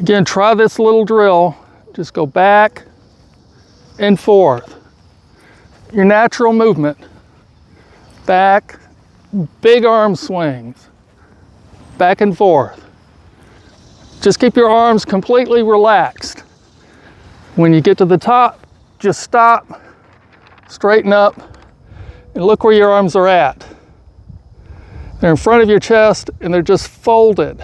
Again, try this little drill. Just go back and forth. Your natural movement. Back, big arm swings. Back and forth. Just keep your arms completely relaxed. When you get to the top, just stop, straighten up, and look where your arms are at. They're in front of your chest and they're just folded.